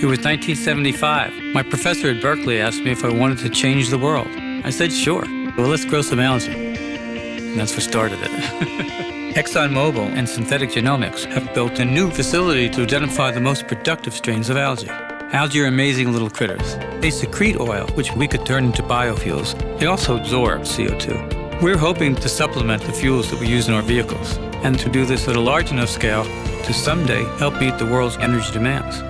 It was 1975. My professor at Berkeley asked me if I wanted to change the world. I said, sure. Well, let's grow some algae. And that's what started it. ExxonMobil and Synthetic Genomics have built a new facility to identify the most productive strains of algae. Algae are amazing little critters. They secrete oil, which we could turn into biofuels. They also absorb CO2. We're hoping to supplement the fuels that we use in our vehicles, and to do this at a large enough scale to someday help meet the world's energy demands.